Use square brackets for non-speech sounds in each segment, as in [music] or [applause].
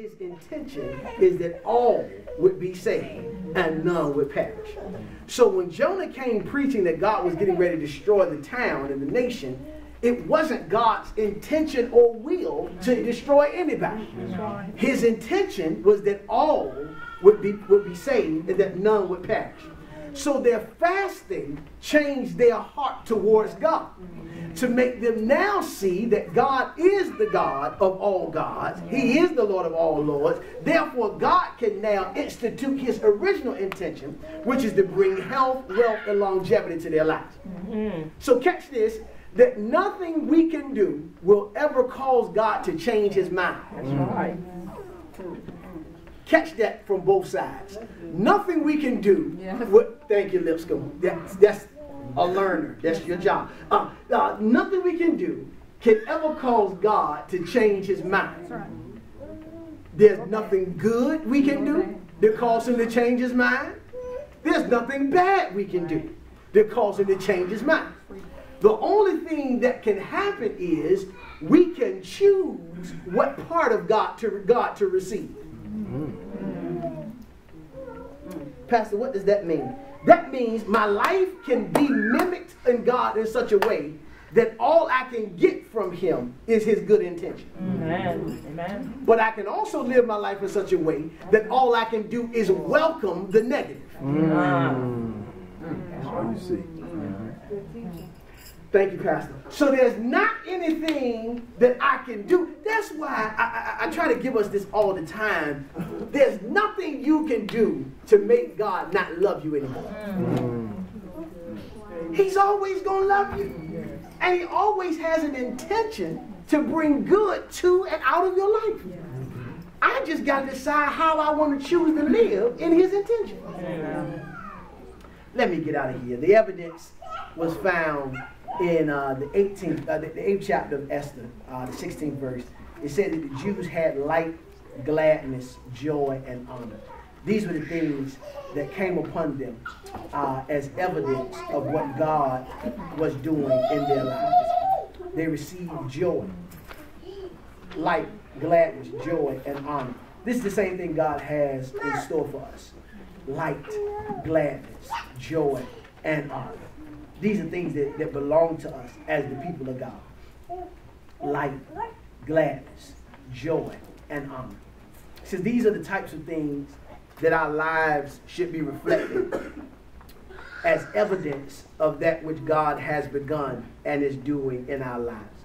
His intention is that all would be saved and none would perish. So when Jonah came preaching that God was getting ready to destroy the town and the nation, it wasn't God's intention or will to destroy anybody. His intention was that all would be, would be saved and that none would perish. So their fasting changed their heart towards God to make them now see that God is the God of all gods. He is the Lord of all lords. Therefore, God can now institute his original intention, which is to bring health, wealth, and longevity to their lives. Mm-hmm. So catch this that nothing we can do will ever cause God to change his mind. That's right. Catch that from both sides. Nothing we can do. Yes. What, thank you, Lipscomb. That's, that's a learner. That's your job. Uh, uh, nothing we can do can ever cause God to change his mind. Right. There's nothing good we can do that cause him to change his mind. There's nothing bad we can do that cause him to change his mind. The only thing that can happen is we can choose what part of God to God to receive. Mm. Pastor, what does that mean? That means my life can be mimicked in God in such a way that all I can get from him is his good intention. Amen. Amen. But I can also live my life in such a way that all I can do is welcome the negative. Mm. That's all you see. Thank you, Pastor. So there's not anything that I can do. That's why I, I, I, try to give us this all the time. There's nothing you can do to make God not love you anymore. Mm. He's always going to love you. And he always has an intention to bring good to and out of your life. I just got to decide how I want to choose to live in his intention. Let me get out of here. The evidence was found in uh, the 18th, uh, the, the, 8th chapter of Esther, uh, the 16th verse, it said that the Jews had light, gladness, joy, and honor. These were the things that came upon them uh, as evidence of what God was doing in their lives. They received joy, light, gladness, joy, and honor. This is the same thing God has in store for us light, gladness, joy, and honor. These are things that, that belong to us as the people of God. Light, gladness, joy, and honor. Says these are the types of things that our lives should be reflected [coughs] as evidence of that which God has begun and is doing in our lives.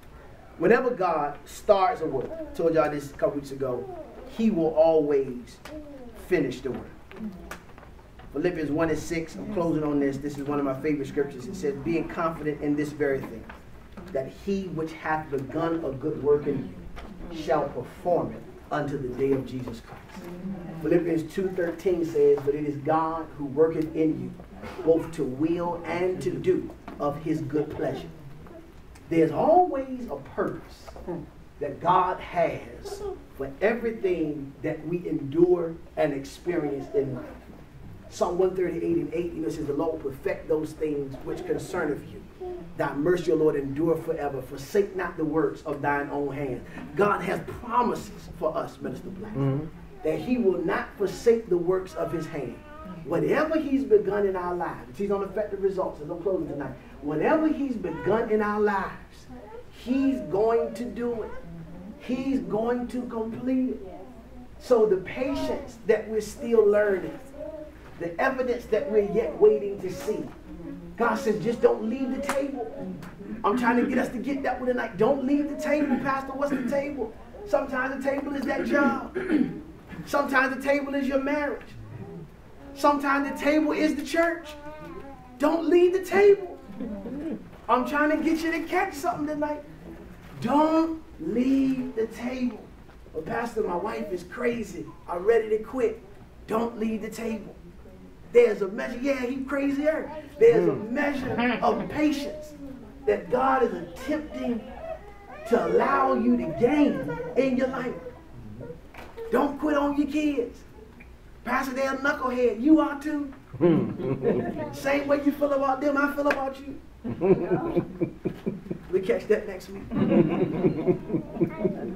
Whenever God starts a work, I told y'all this a couple weeks ago, he will always finish the work. Philippians 1 and 6, I'm closing on this. This is one of my favorite scriptures. It says, Being confident in this very thing, that he which hath begun a good work in you shall perform it unto the day of Jesus Christ. Philippians 2.13 says, But it is God who worketh in you, both to will and to do of his good pleasure. There's always a purpose that God has for everything that we endure and experience in life. Psalm 138 and 8, you know, says, The Lord will perfect those things which concerneth you. Thy mercy, O Lord, endure forever. Forsake not the works of thine own hand. God has promises for us, Minister Black, mm-hmm. that he will not forsake the works of his hand. Whatever he's begun in our lives, he's on effective results, as I'm closing tonight. Whatever he's begun in our lives, he's going to do it. He's going to complete it. So the patience that we're still learning, the evidence that we're yet waiting to see. God says, just don't leave the table. I'm trying to get us to get that one tonight. Don't leave the table, Pastor. What's the table? Sometimes the table is that job. [clears throat] Sometimes the table is your marriage. Sometimes the table is the church. Don't leave the table. I'm trying to get you to catch something tonight. Don't leave the table. Well, Pastor, my wife is crazy. I'm ready to quit. Don't leave the table. There's a measure, yeah, he's crazier. There's a hmm. measure [laughs] of patience that God is attempting to allow you to gain in your life. Don't quit on your kids. Pastor, they're a knucklehead. You are too. Same way you feel about them, I feel about you. we catch that next week.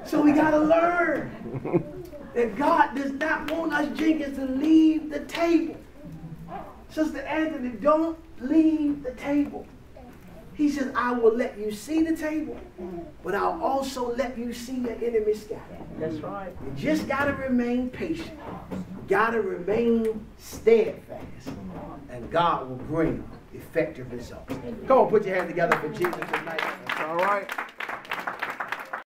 so we got to learn that God does not want us Jenkins to leave the table. Sister Anthony, don't leave the table. He says, I will let you see the table, but I'll also let you see your enemy scattered. That's right. You just got to remain patient. Got to remain steadfast. And God will bring effective results. Come on, put your hand together for Jesus tonight. That's all right.